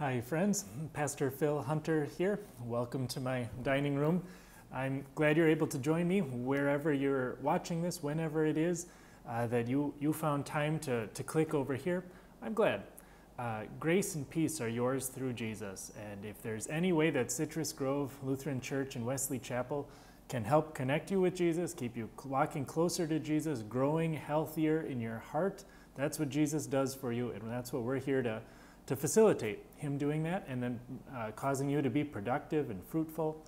Hi, friends. Pastor Phil Hunter here. Welcome to my dining room. I'm glad you're able to join me wherever you're watching this, whenever it is uh, that you, you found time to, to click over here. I'm glad. Uh, grace and peace are yours through Jesus. And if there's any way that Citrus Grove Lutheran Church and Wesley Chapel can help connect you with Jesus, keep you walking closer to Jesus, growing healthier in your heart, that's what Jesus does for you. And that's what we're here to, to facilitate Him doing that and then uh, causing you to be productive and fruitful.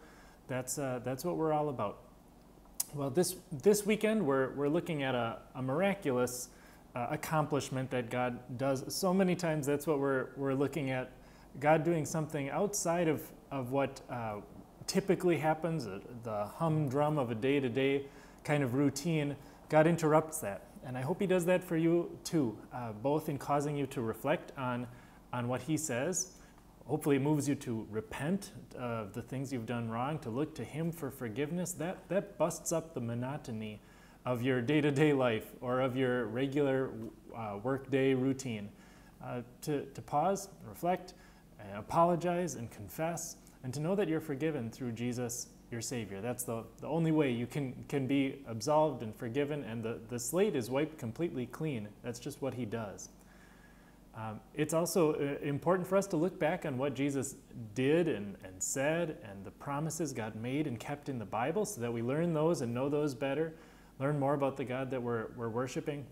That's, uh, that's what we're all about. Well, this, this weekend, we're, we're looking at a, a miraculous uh, accomplishment that God does. So many times that's what we're, we're looking at God doing something outside of, of what uh, typically happens, uh, the humdrum of a day to day kind of routine. God interrupts that. And I hope He does that for you too, uh, both in causing you to reflect on, on what He says. Hopefully, it moves you to repent of the things you've done wrong, to look to Him for forgiveness. That, that busts up the monotony of your day to day life or of your regular uh, workday routine. Uh, to, to pause, reflect, apologize, and confess, and to know that you're forgiven through Jesus, your Savior. That's the, the only way you can, can be absolved and forgiven, and the, the slate is wiped completely clean. That's just what He does. Um, it's also uh, important for us to look back on what Jesus did and, and said and the promises God made and kept in the Bible so that we learn those and know those better learn more about the God that we're, we're worshiping,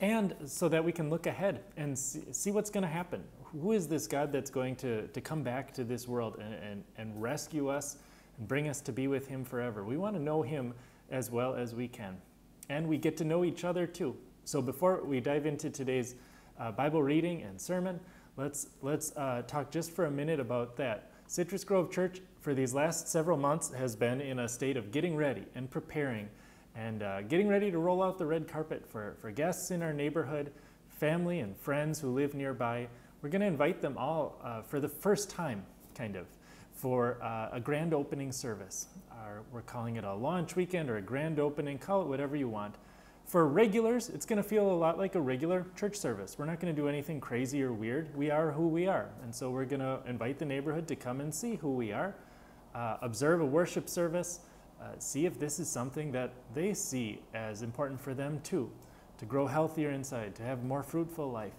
and so that we can look ahead and see, see what's going to happen. Who is this God that's going to, to come back to this world and, and, and rescue us and bring us to be with Him forever? We want to know Him as well as we can. And we get to know each other too. So before we dive into today's uh, Bible reading and sermon, let's, let's uh, talk just for a minute about that. Citrus Grove Church, for these last several months, has been in a state of getting ready and preparing and uh, getting ready to roll out the red carpet for, for guests in our neighborhood, family and friends who live nearby. We're going to invite them all uh, for the first time, kind of, for uh, a grand opening service. Our, we're calling it a launch weekend or a grand opening, call it whatever you want. For regulars, it's going to feel a lot like a regular church service. We're not going to do anything crazy or weird. We are who we are. And so we're going to invite the neighborhood to come and see who we are, uh, observe a worship service, uh, see if this is something that they see as important for them too, to grow healthier inside, to have more fruitful life.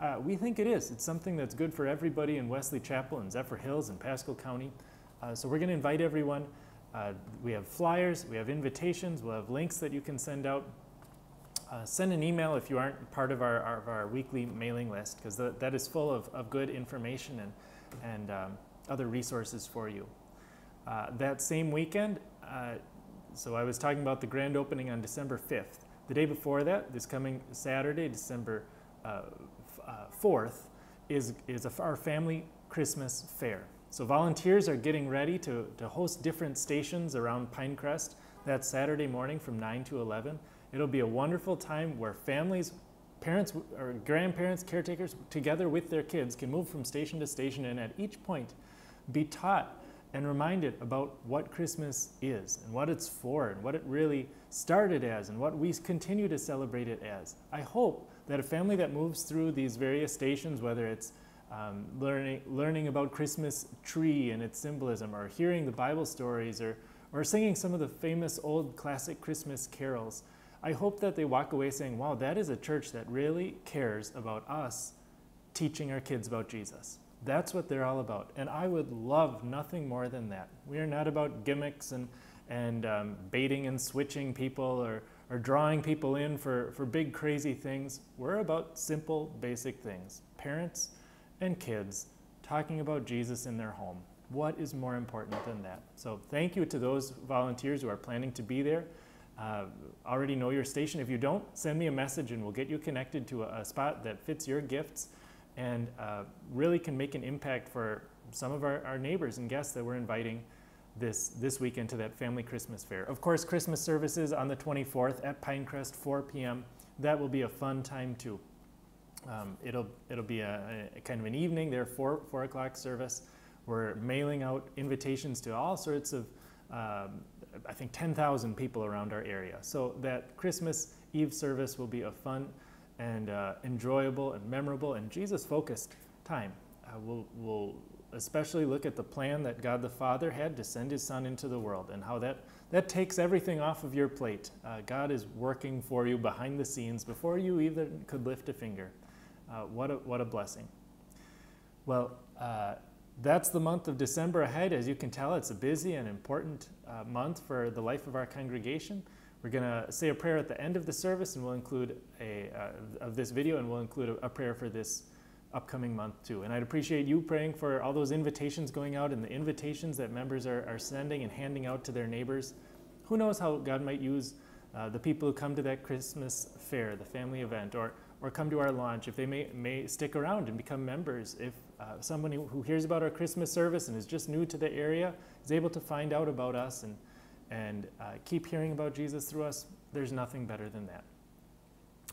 Uh, we think it is. It's something that's good for everybody in Wesley Chapel and Zephyrhills and Pasco County. Uh, so we're going to invite everyone. Uh, we have flyers, we have invitations, we'll have links that you can send out. Uh, send an email if you aren't part of our, our, our weekly mailing list, because that is full of, of good information and, and um, other resources for you. Uh, that same weekend, uh, so I was talking about the grand opening on December 5th. The day before that, this coming Saturday, December uh, 4th, uh, is, is a, our family Christmas fair. So volunteers are getting ready to, to host different stations around Pinecrest that Saturday morning from 9 to 11. It'll be a wonderful time where families, parents or grandparents, caretakers, together with their kids can move from station to station and at each point be taught and reminded about what Christmas is and what it's for and what it really started as and what we continue to celebrate it as. I hope that a family that moves through these various stations, whether it's um, learning, learning about Christmas tree and its symbolism, or hearing the Bible stories, or, or singing some of the famous old classic Christmas carols, I hope that they walk away saying, wow, that is a church that really cares about us teaching our kids about Jesus. That's what they're all about. And I would love nothing more than that. We are not about gimmicks and, and um, baiting and switching people or, or drawing people in for, for big, crazy things. We're about simple, basic things. Parents and kids talking about Jesus in their home. What is more important than that? So, thank you to those volunteers who are planning to be there. Uh, already know your station. If you don't, send me a message and we'll get you connected to a, a spot that fits your gifts and uh, really can make an impact for some of our, our neighbors and guests that we're inviting this, this weekend to that family Christmas fair. Of course, Christmas services on the 24th at Pinecrest, 4 p.m. That will be a fun time too. Um, it'll, it'll be a, a, kind of an evening there, 4, 4 o'clock service. We're mailing out invitations to all sorts of, um, I think 10,000 people around our area. So that Christmas Eve service will be a fun and uh, enjoyable and memorable and Jesus focused time. Uh, we'll, we'll especially look at the plan that God the Father had to send his Son into the world and how that, that takes everything off of your plate. Uh, God is working for you behind the scenes before you even could lift a finger. Uh, what, a, what a blessing. Well, uh, that's the month of December ahead. As you can tell, it's a busy and important uh, month for the life of our congregation. We're going to say a prayer at the end of the service, and we'll include a uh, of this video, and we'll include a, a, prayer for this upcoming month too. And I'd appreciate you praying for all those invitations going out and the invitations that members are, are sending and handing out to their neighbors. Who knows how God might use uh, the people who come to that Christmas fair, the family event, or or come to our launch, if they may, may stick around and become members, if uh, someone who hears about our Christmas service and is just new to the area is able to find out about us and, and uh, keep hearing about Jesus through us, there's nothing better than that.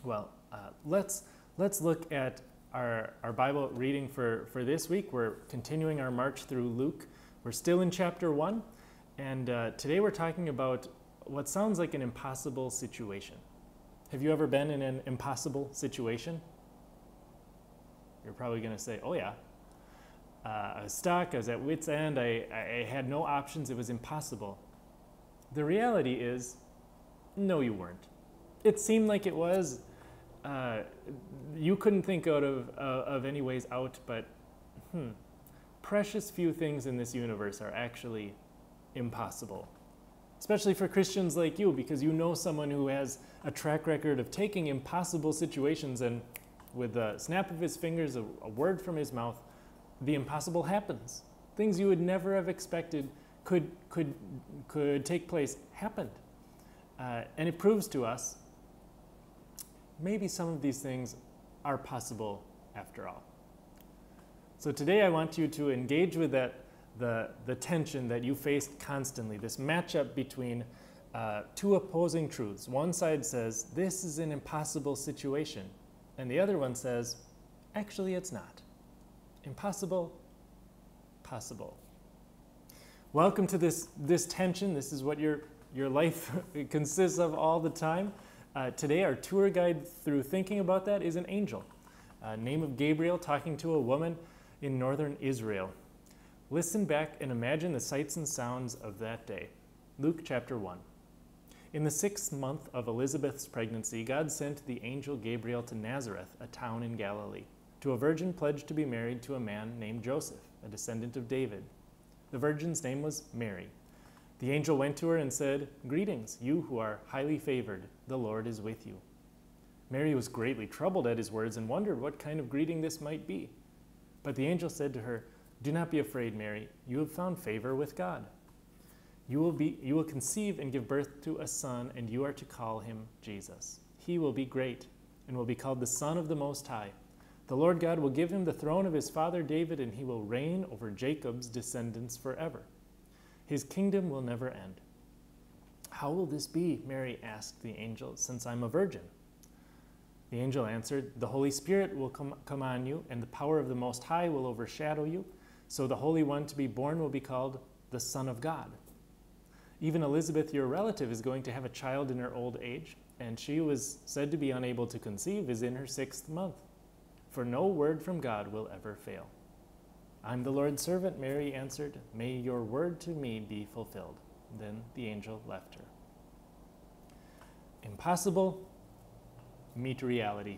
Well, uh, let's, let's look at our, our Bible reading for, for this week. We're continuing our march through Luke. We're still in chapter 1, and uh, today we're talking about what sounds like an impossible situation. Have you ever been in an impossible situation? You're probably going to say, oh, yeah. Uh, I was stuck, I was at wit's end, I, I had no options, it was impossible. The reality is, no, you weren't. It seemed like it was. Uh, you couldn't think out of, uh, of any ways out, but hmm, precious few things in this universe are actually impossible especially for Christians like you, because you know someone who has a track record of taking impossible situations and with a snap of his fingers, a, a, word from his mouth, the impossible happens. Things you would never have expected could, could, could take place happened. Uh, and it proves to us maybe some of these things are possible after all. So today I want you to engage with that the, the tension that you faced constantly, this matchup between uh, two opposing truths. One side says, this is an impossible situation, and the other one says, actually, it's not. Impossible, possible. Welcome to this, this tension. This is what your, your life consists of all the time. Uh, today, our tour guide through thinking about that is an angel, uh, name of Gabriel, talking to a woman in northern Israel. Listen back and imagine the sights and sounds of that day. Luke chapter 1. In the sixth month of Elizabeth's pregnancy, God sent the angel Gabriel to Nazareth, a town in Galilee, to a virgin pledged to be married to a man named Joseph, a descendant of David. The virgin's name was Mary. The angel went to her and said, Greetings, you who are highly favored, the Lord is with you. Mary was greatly troubled at his words and wondered what kind of greeting this might be. But the angel said to her, do not be afraid, Mary. You have found favor with God. You will, be, you will conceive and give birth to a son, and you are to call him Jesus. He will be great and will be called the Son of the Most High. The Lord God will give him the throne of his father David, and he will reign over Jacob's descendants forever. His kingdom will never end. How will this be? Mary asked the angel, since I'm a virgin. The angel answered, The Holy Spirit will come, come on you, and the power of the Most High will overshadow you. So the Holy One to be born will be called the Son of God. Even Elizabeth, your relative, is going to have a child in her old age, and she was said to be unable to conceive, is in her sixth month. For no word from God will ever fail. I'm the Lord's servant, Mary answered. May your word to me be fulfilled. Then the angel left her. Impossible, meet reality.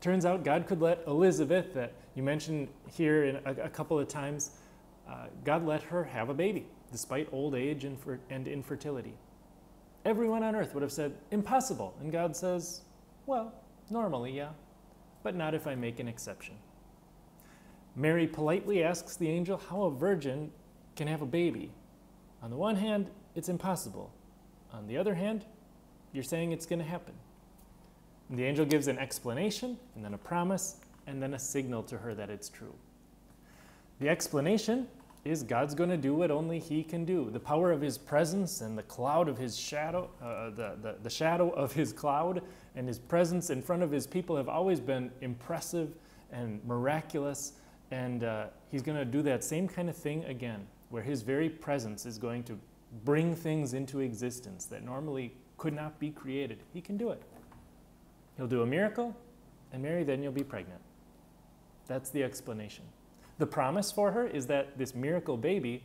Turns out God could let Elizabeth, that you mentioned here in a, a couple of times, uh, God let her have a baby despite old age and, for, and infertility. Everyone on earth would have said, impossible. And God says, well, normally, yeah, but not if I make an exception. Mary politely asks the angel how a virgin can have a baby. On the one hand, it's impossible. On the other hand, you're saying it's going to happen. The angel gives an explanation, and then a promise, and then a signal to her that it's true. The explanation is God's going to do what only He can do. The power of His presence and the cloud of His shadow, uh, the, the, the shadow of His cloud and His presence in front of His people have always been impressive and miraculous. And uh, He's going to do that same kind of thing again, where His very presence is going to bring things into existence that normally could not be created. He can do it. He'll do a miracle, and Mary, then you'll be pregnant. That's the explanation. The promise for her is that this miracle baby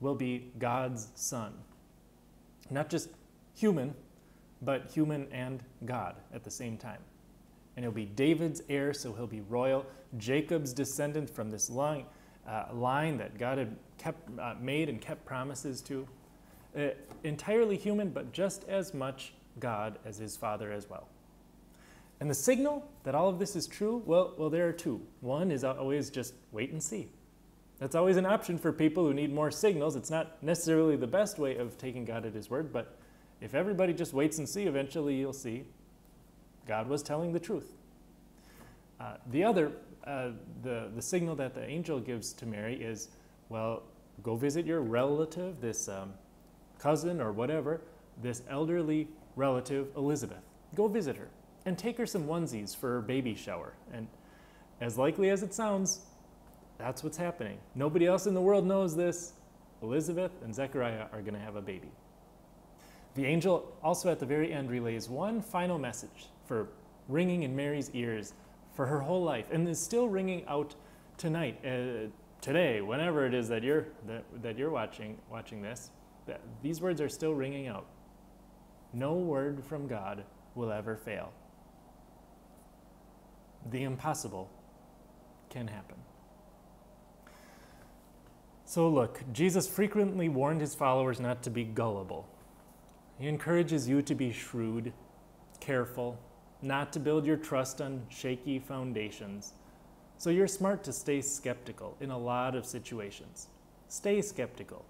will be God's son. Not just human, but human and God at the same time. And he'll be David's heir, so he'll be royal. Jacob's descendant from this line, uh, line that God had kept, uh, made and kept promises to. Uh, entirely human, but just as much God as his father as well. And the signal that all of this is true, well, well, there are two. One is always just wait and see. That's always an option for people who need more signals. It's not necessarily the best way of taking God at his word, but if everybody just waits and see, eventually you'll see God was telling the truth. Uh, the other, uh, the, the signal that the angel gives to Mary is, well, go visit your relative, this um, cousin or whatever, this elderly relative, Elizabeth. Go visit her and take her some onesies for her baby shower. And as likely as it sounds, that's what's happening. Nobody else in the world knows this. Elizabeth and Zechariah are going to have a baby. The angel also at the very end relays one final message for ringing in Mary's ears for her whole life and is still ringing out tonight, uh, today, whenever it is that you're, that, that you're watching, watching this. That these words are still ringing out. No word from God will ever fail. The impossible can happen. So, look, Jesus frequently warned his followers not to be gullible. He encourages you to be shrewd, careful, not to build your trust on shaky foundations. So, you're smart to stay skeptical in a lot of situations. Stay skeptical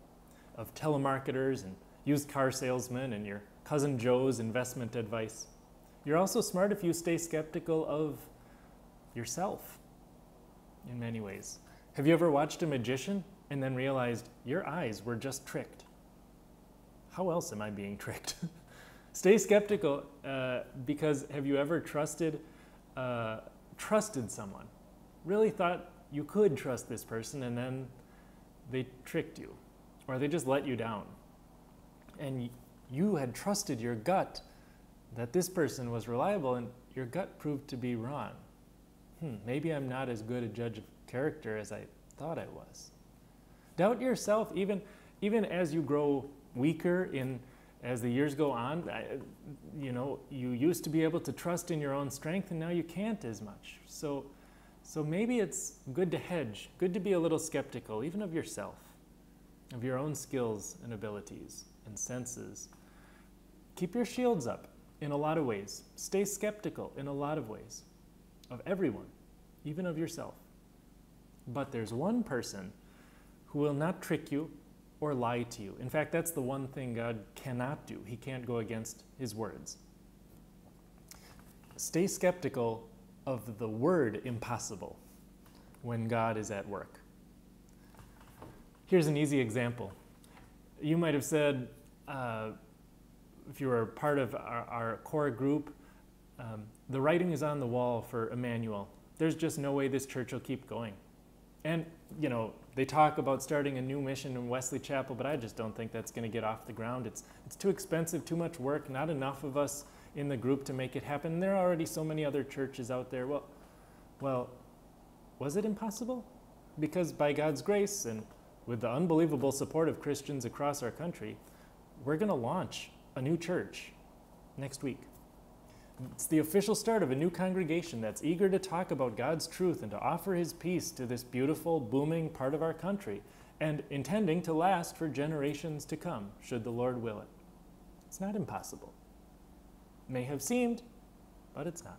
of telemarketers and used car salesmen and your cousin Joe's investment advice. You're also smart if you stay skeptical of yourself in many ways. Have you ever watched a magician and then realized your eyes were just tricked. How else am I being tricked? Stay skeptical uh, because have you ever trusted uh, trusted someone? Really thought you could trust this person and then they tricked you or they just let you down. And you had trusted your gut that this person was reliable and your gut proved to be wrong. Hmm, maybe I'm not as good a judge of character as I thought I was. Doubt yourself even, even as you grow weaker in as the years go on. I, you know, you used to be able to trust in your own strength and now you can't as much. So, so maybe it's good to hedge, good to be a little skeptical, even of yourself, of your own skills and abilities and senses. Keep your shields up in a lot of ways. Stay skeptical in a lot of ways of everyone, even of yourself. But there's one person who will not trick you or lie to you. In fact, that's the one thing God cannot do. He can't go against his words. Stay skeptical of the word impossible when God is at work. Here's an easy example. You might have said, uh, if you were part of our, our core group, um, the writing is on the wall for Emmanuel. There's just no way this church will keep going. And, you know, they talk about starting a new mission in Wesley Chapel, but I just don't think that's going to get off the ground. It's, it's too expensive, too much work, not enough of us in the group to make it happen. There are already so many other churches out there. Well, well, was it impossible? Because by God's grace and with the unbelievable support of Christians across our country, we're going to launch a new church next week. It's the official start of a new congregation that's eager to talk about God's truth and to offer His peace to this beautiful, booming part of our country, and intending to last for generations to come, should the Lord will it. It's not impossible. May have seemed, but it's not.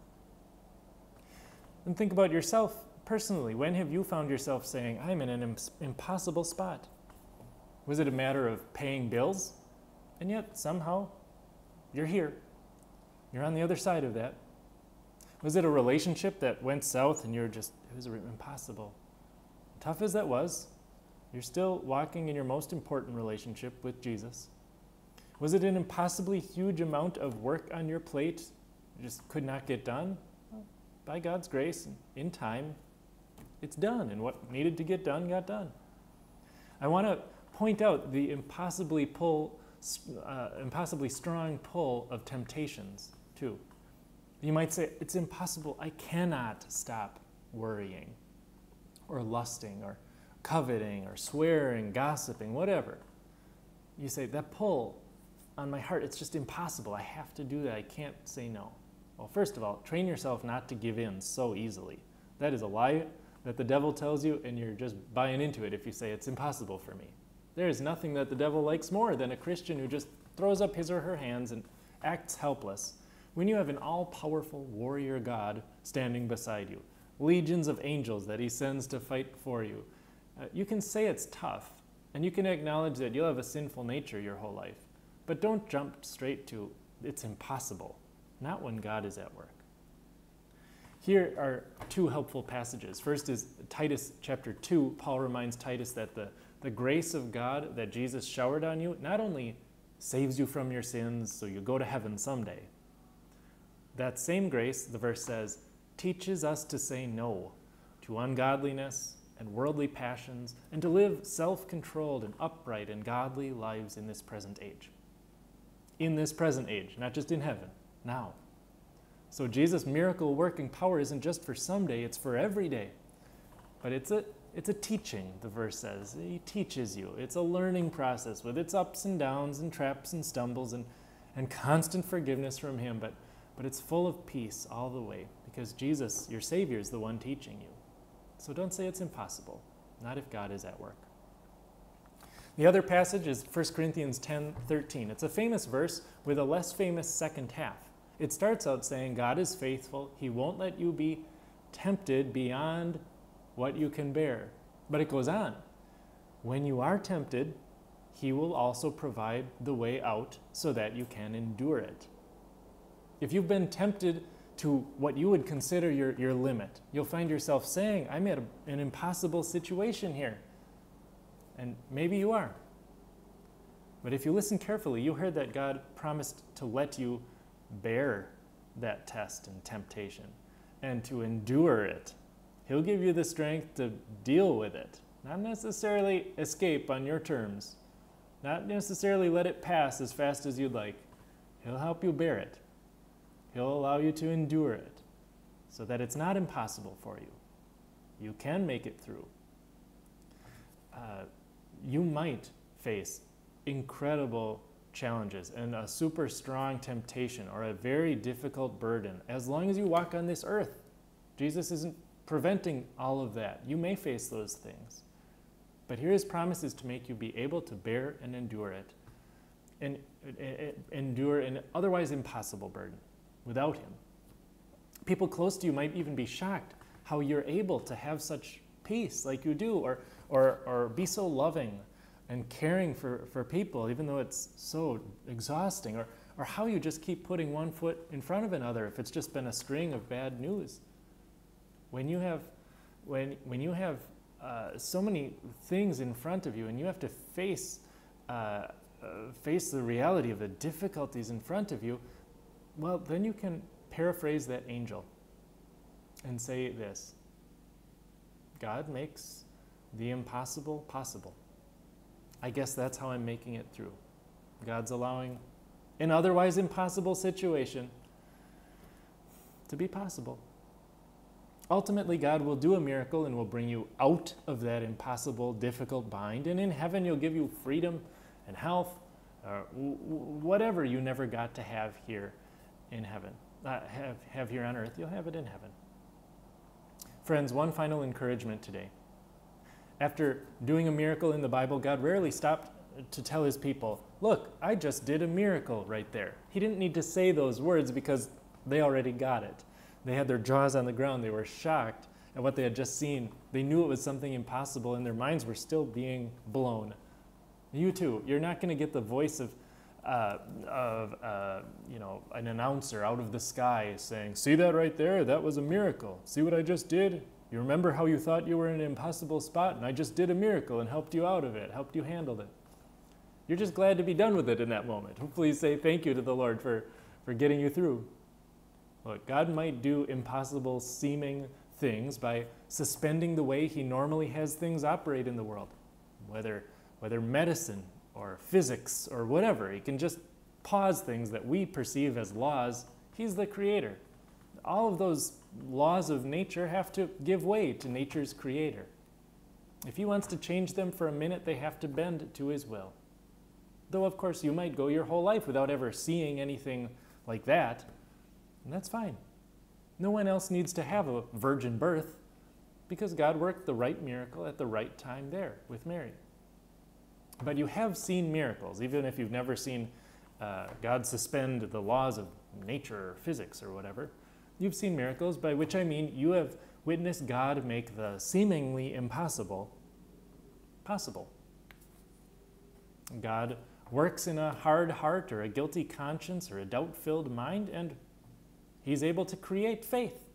And think about yourself personally. When have you found yourself saying, I'm in an impossible spot? Was it a matter of paying bills? And yet, somehow, you're here you're on the other side of that. Was it a relationship that went south and you're just, it was impossible? Tough as that was, you're still walking in your most important relationship with Jesus. Was it an impossibly huge amount of work on your plate you just could not get done? By God's grace, and in time, it's done, and what needed to get done got done. I want to point out the impossibly pull, uh, impossibly strong pull of temptations too. You might say, it's impossible. I cannot stop worrying. or lusting or coveting or swearing, gossiping, whatever. You say, that pull on my heart, it's just impossible. I have to do that. I can't say no. Well, first of all, train yourself not to give in so easily. That is a lie that the devil tells you, and you're just buying into it if you say it's impossible for me. There is nothing that the devil likes more than a Christian who just throws up his or her hands and acts helpless when you have an all powerful warrior God standing beside you, legions of angels that he sends to fight for you. Uh, you can say it's tough, and you can acknowledge that you'll have a sinful nature your whole life, but don't jump straight to it's impossible, not when God is at work. Here are two helpful passages. First is Titus chapter 2. Paul reminds Titus that the, the grace of God that Jesus showered on you not only saves you from your sins so you go to heaven someday, that same grace, the verse says, teaches us to say no to ungodliness and worldly passions and to live self controlled and upright and godly lives in this present age. In this present age, not just in heaven, now. So Jesus' miracle working power isn't just for someday, it's for every day. But it's a, it's a teaching, the verse says. He teaches you. It's a learning process with its ups and downs and traps and stumbles and, and constant forgiveness from Him. But but it's full of peace all the way because Jesus, your Savior, is the one teaching you. So don't say it's impossible, not if God is at work. The other passage is 1 Corinthians 10 13. It's a famous verse with a less famous second half. It starts out saying, God is faithful. He won't let you be tempted beyond what you can bear. But it goes on. When you are tempted, He will also provide the way out so that you can endure it. If you've been tempted to what you would consider your, your limit, you'll find yourself saying, I'm a, an impossible situation here. And maybe you are. But if you listen carefully, you heard that God promised to let you bear that test and temptation and to endure it. He'll give you the strength to deal with it, not necessarily escape on your terms, not necessarily let it pass as fast as you'd like. He'll help you bear it. He'll allow you to endure it so that it's not impossible for you. You can make it through. Uh, you might face incredible challenges and a super strong temptation or a very difficult burden as long as you walk on this earth. Jesus isn't preventing all of that. You may face those things. But here his promise is to make you be able to bear and endure it and, and, and endure an otherwise impossible burden without Him. People close to you might even be shocked how you're able to have such peace like you do, or, or, or be so loving and caring for, for people, even though it's so exhausting, or, or how you just keep putting one foot in front of another if it's just been a string of bad news. When you have, when, when you have uh, so many things in front of you and you have to face, uh, uh, face the reality of the difficulties in front of you, well, then you can paraphrase that angel and say this God makes the impossible possible. I guess that's how I'm making it through. God's allowing an otherwise impossible situation to be possible. Ultimately, God will do a miracle and will bring you out of that impossible, difficult bind. And in heaven, He'll give you freedom and health, uh, or whatever you never got to have here in heaven. Uh, have, have here on earth, you'll have it in heaven. Friends, one final encouragement today. After doing a miracle in the Bible, God rarely stopped to tell his people, Look, I just did a miracle right there. He didn't need to say those words because they already got it. They had their jaws on the ground. They were shocked at what they had just seen. They knew it was something impossible, and their minds were still being blown. You too, you're not going to get the voice of uh, of uh, you know an announcer out of the sky saying, "See that right there? That was a miracle. See what I just did? You remember how you thought you were in an impossible spot, and I just did a miracle and helped you out of it, helped you handle it." You're just glad to be done with it in that moment. Hopefully, you say thank you to the Lord for for getting you through. Look, God might do impossible seeming things by suspending the way He normally has things operate in the world, whether whether medicine or physics or whatever. He can just pause things that we perceive as laws. He's the creator. All of those laws of nature have to give way to nature's creator. If He wants to change them for a minute, they have to bend to His will. Though, of course, you might go your whole life without ever seeing anything like that, and that's fine. No one else needs to have a virgin birth because God worked the right miracle at the right time there with Mary. But you have seen miracles, even if you've never seen uh, God suspend the laws of nature or physics or whatever. You've seen miracles, by which I mean you have witnessed God make the seemingly impossible possible. God works in a hard heart or a guilty conscience or a doubt filled mind, and He's able to create faith,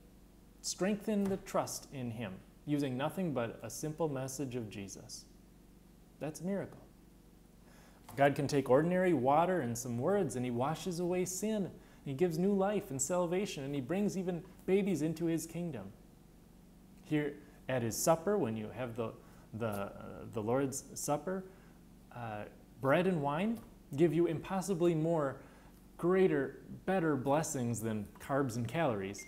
strengthen the trust in Him, using nothing but a simple message of Jesus. That's a miracle. God can take ordinary water and some words and He washes away sin. He gives new life and salvation, and He brings even babies into His kingdom. Here at His supper, when you have the, the, uh, the Lord's Supper, uh, bread and wine give you impossibly more greater, better blessings than carbs and calories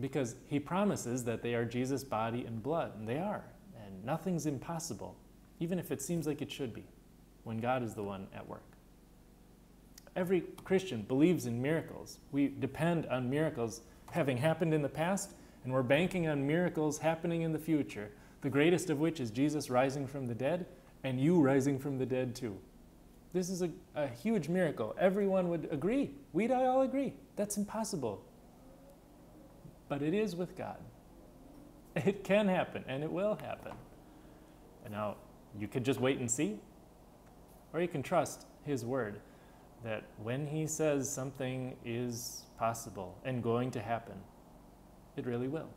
because he promises that they are Jesus' body and blood, and they are. And nothing's impossible, even if it seems like it should be, when God is the one at work. Every Christian believes in miracles. We depend on miracles having happened in the past, and we're banking on miracles happening in the future, the greatest of which is Jesus rising from the dead, and you rising from the dead too. This is a, a huge miracle. Everyone would agree. We'd all agree. That's impossible. But it is with God. It can happen, and it will happen. And now, you could just wait and see, or you can trust His word that when He says something is possible and going to happen, it really will.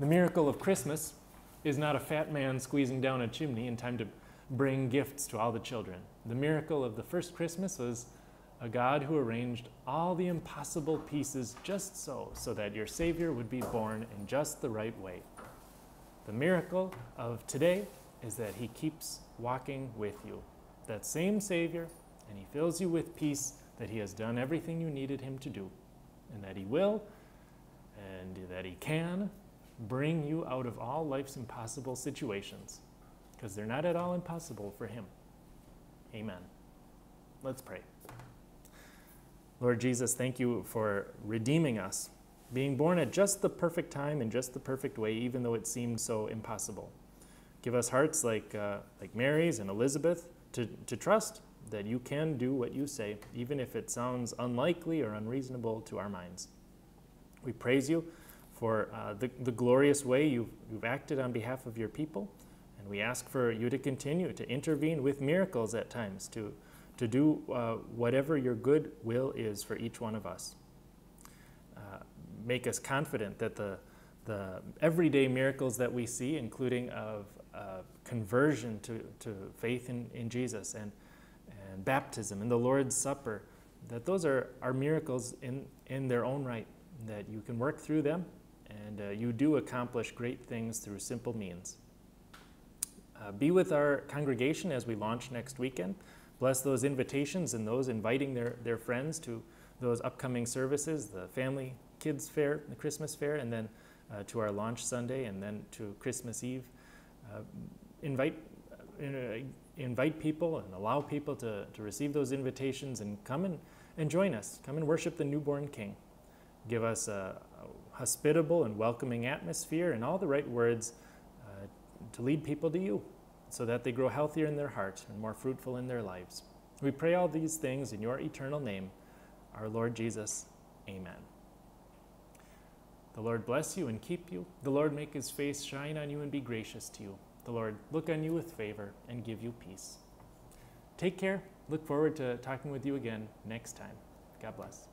The miracle of Christmas is not a fat man squeezing down a chimney in time to bring gifts to all the children. The miracle of the first Christmas was a God who arranged all the impossible pieces just so, so that your Savior would be born in just the right way. The miracle of today is that He keeps walking with you. That same Savior, and He fills you with peace that He has done everything you needed Him to do, and that He will, and that He can bring you out of all life's impossible situations because they're not at all impossible for Him. Amen. Let's pray. Lord Jesus, thank you for redeeming us, being born at just the perfect time in just the perfect way, even though it seemed so impossible. Give us hearts like, uh, like Mary's and Elizabeth to, to trust that you can do what you say, even if it sounds unlikely or unreasonable to our minds. We praise you for uh, the, the glorious way you've, you've acted on behalf of your people. And we ask for you to continue to intervene with miracles at times, to, to do uh, whatever your good will is for each one of us. Uh, make us confident that the, the everyday miracles that we see, including of uh, conversion to, to faith in, in Jesus and, and baptism and the Lord's Supper, that those are, are miracles in, in their own right, that you can work through them and uh, you do accomplish great things through simple means. Uh, be with our congregation as we launch next weekend. Bless those invitations and those inviting their, their friends to those upcoming services, the family kids fair, the Christmas fair, and then uh, to our launch Sunday, and then to Christmas Eve. Uh, invite, uh, invite people and allow people to, to receive those invitations and come and, and join us. Come and worship the newborn King. Give us a, a hospitable and welcoming atmosphere and all the right words to lead people to you so that they grow healthier in their heart and more fruitful in their lives. We pray all these things in your eternal name, our Lord Jesus. Amen. The Lord bless you and keep you. The Lord make his face shine on you and be gracious to you. The Lord look on you with favor and give you peace. Take care. Look forward to talking with you again next time. God bless.